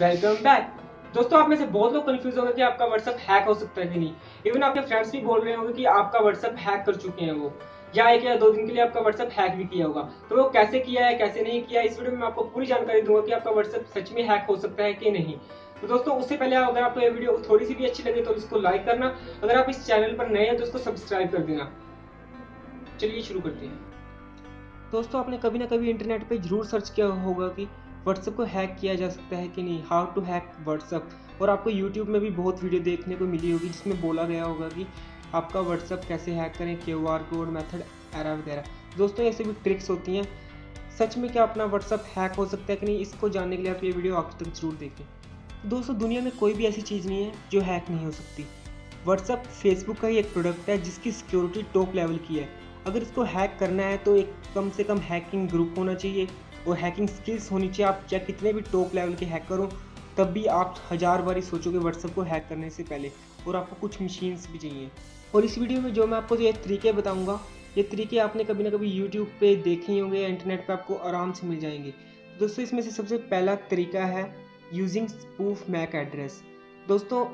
Welcome back दोस्तों, आप में से बहुत लोग कंफ्यूज होंगे कि आपका व्हाट्सएप हैक हो सकता है कि नहीं। इवन आपके फ्रेंड्स भी बोल रहे होंगे कि आपका व्हाट्सएप हैक कर चुके हैं वो। या एक या दो दिन के लिए आपका व्हाट्सएप हैक भी किया होगा। तो वो कैसे किया है, कैसे नहीं किया इस वीडियो में आपको पूरी जानकारी दूँगा कि आपका व्हाट्सएप सच में हैक हो सकता है कि नहीं। तो दोस्तों, उससे पहले अगर आपको ये वीडियो थोड़ी सी भी अच्छी लगे तो इसको लाइक करना। अगर आप इस चैनल पर नए हैं तो इसको सब्सक्राइब कर देना। चलिए शुरू करते हैं। दोस्तों, आपने कभी ना कभी इंटरनेट पे ज़रूर सर्च किया होगा कि व्हाट्सएप को हैक किया जा सकता है कि नहीं? हाउ टू हैक व्हाट्सएप और आपको यूट्यूब में भी बहुत वीडियो देखने को मिली होगी, जिसमें बोला गया होगा कि आपका व्हाट्सएप कैसे हैक करें क्यू आर कोड मेथड एरा वगैरह। दोस्तों, ऐसे भी ट्रिक्स होती हैं। सच में क्या अपना व्हाट्सएप हैक हो सकता है कि नहीं? इसको जानने के लिए आप ये वीडियो आखिर तक ज़रूर देखें। दोस्तों, दुनिया में कोई भी ऐसी चीज़ नहीं है जो हैक नहीं हो सकती। व्हाट्सएप फेसबुक का ही एक प्रोडक्ट है, जिसकी सिक्योरिटी टॉप लेवल की है। अगर इसको हैक करना है तो एक कम से कम हैकिंग ग्रुप होना चाहिए। और हैकिंग स्किल्स होनी चाहिए। आप चाहे कितने भी टॉप लेवल के हैकर हो, तब भी आप हज़ार बार ही सोचोगे व्हाट्सएप को हैक करने से पहले और आपको कुछ मशीन्स भी चाहिए। और इस वीडियो में जो मैं आपको ये तरीके बताऊँगा, ये तरीके आपने कभी ना कभी यूट्यूब पे देखे ही होंगे या इंटरनेट पे आपको आराम से मिल जाएँगे। दोस्तों, इसमें से सबसे पहला तरीका है यूजिंग स्पूफ मैक एड्रेस दोस्तों,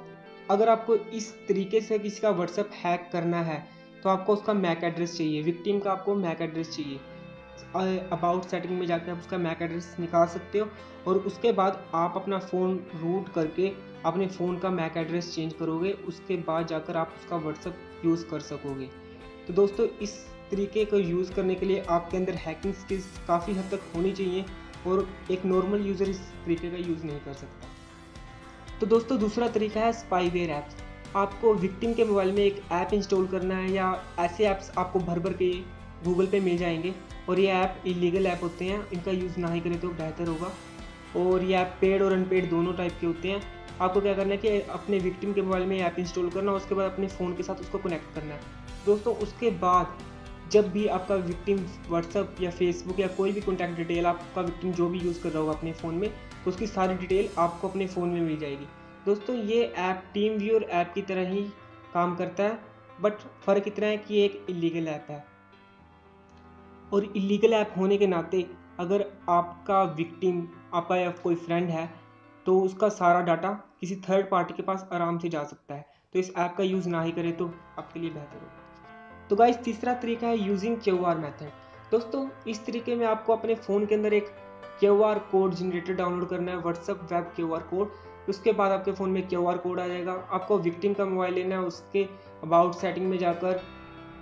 अगर आपको इस तरीके से किसी का व्हाट्सअप हैक करना है तो आपको उसका मैक एड्रेस चाहिए। विक्टिम का आपको मैक एड्रेस चाहिए। अबाउट सेटिंग में जाकर आप उसका मैक एड्रेस निकाल सकते हो और उसके बाद आप अपना फ़ोन रूट करके अपने फ़ोन का मैक एड्रेस चेंज करोगे, उसके बाद जाकर आप उसका व्हाट्सअप यूज़ कर सकोगे। तो दोस्तों, इस तरीके को यूज़ करने के लिए आपके अंदर हैकिंग स्किल्स काफ़ी हद तक होनी चाहिए और एक नॉर्मल यूज़र इस तरीके का यूज़ नहीं कर सकता। तो दोस्तों, दूसरा तरीका है स्पाईवेयर ऐप्स आपको विक्टिम के मोबाइल में एक ऐप इंस्टॉल करना है या ऐसे ऐप्स आपको भर भर के गूगल पे मिल जाएँगे। और ये ऐप इलीगल ऐप होते हैं, इनका यूज़ ना ही करें तो बेहतर होगा। और ये ऐप पेड और अनपेड दोनों टाइप के होते हैं। आपको क्या करना है कि अपने विक्टिम के मोबाइल में ऐप इंस्टॉल करना उसके बाद अपने फ़ोन के साथ उसको कनेक्ट करना है। दोस्तों, उसके बाद जब भी आपका विक्टिम व्हाट्सअप या फेसबुक या कोई भी कॉन्टैक्ट डिटेल, आपका विक्टिम जो भी यूज़ कर रहा होगा अपने फ़ोन में, उसकी सारी डिटेल आपको अपने फ़ोन में मिल जाएगी। दोस्तों, ये ऐप टीम व्यूअर ऐप की तरह ही काम करता है, बट फ़र्क इतना है कि एक इलीगल ऐप है। और इलीगल ऐप होने के नाते अगर आपका विक्टिम आपका या कोई फ्रेंड है तो उसका सारा डाटा किसी थर्ड पार्टी के पास आराम से जा सकता है। तो इस ऐप का यूज़ ना ही करें तो आपके लिए बेहतर होगा। तो गाइस तीसरा तरीका है यूजिंग क्यू आर मैथड दोस्तों, इस तरीके में आपको अपने फ़ोन के अंदर एक Q R code generator download करना है WhatsApp web Q R code उसके बाद आपके फ़ोन में क्यू आर कोड आ जाएगा। आपको विक्टिम का मोबाइल लेना है, उसके अबाउट सेटिंग में जाकर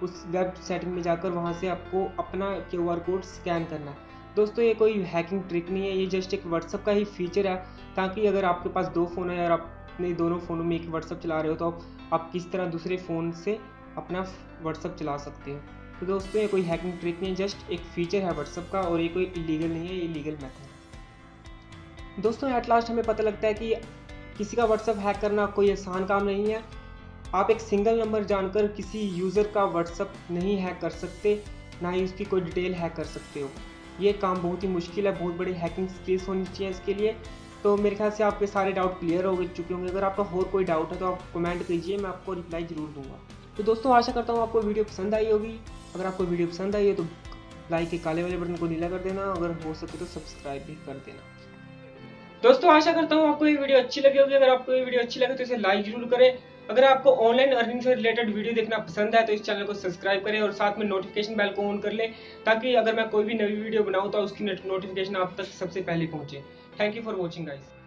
उस वेब सेटिंग में जाकर वहाँ से आपको अपना क्यू आर कोड स्कैन करना। है दोस्तों, ये कोई हैकिंग ट्रिक नहीं है, ये जस्ट एक व्हाट्सअप का ही फीचर है। ताकि अगर आपके पास दो फ़ोन है और आप अपने दोनों फ़ोनों में एक व्हाट्सअप चला रहे हो तो आप आप किस तरह दूसरे फ़ोन से अपना व्हाट्सअप चला सकते हो। तो दोस्तों, ये कोई हैकिंग ट्रिक नहीं है जस्ट एक फीचर है व्हाट्सअप का और ये कोई इलीगल नहीं है, ये लीगल मैथड है। दोस्तों एट लास्ट हमें पता लगता है कि किसी का व्हाट्सअप हैक करना कोई आसान काम नहीं है। आप एक सिंगल नंबर जानकर किसी यूज़र का व्हाट्सअप नहीं हैक कर सकते, ना ही उसकी कोई डिटेल हैक कर सकते हो। ये काम बहुत ही मुश्किल है, बहुत बड़ी हैकिंग स्किल्स होनी चाहिए इसके लिए। तो मेरे ख्याल से आपके सारे डाउट क्लियर हो चुके होंगे। अगर आपका और कोई डाउट है तो आप कमेंट कीजिए, मैं आपको रिप्लाई ज़रूर दूँगा। तो दोस्तों, आशा करता हूँ आपको वीडियो पसंद आई होगी। अगर आपको वीडियो पसंद आई हो तो लाइक के काले वाले बटन को नीला कर देना। अगर हो सके तो सब्सक्राइब भी कर देना। दोस्तों, आशा करता हूँ आपको ये वीडियो अच्छी लगी होगी। अगर आपको ये वीडियो अच्छी लगे तो इसे लाइक ज़रूर करें। अगर आपको ऑनलाइन अर्निंग से रिलेटेड वीडियो देखना पसंद है तो इस चैनल को सब्सक्राइब करें और साथ में नोटिफिकेशन बेल को ऑन कर लें, ताकि अगर मैं कोई भी नई वीडियो बनाऊँ तो उसकी नोटिफिकेशन आप तक सबसे पहले पहुँचे। Thank you for watching guys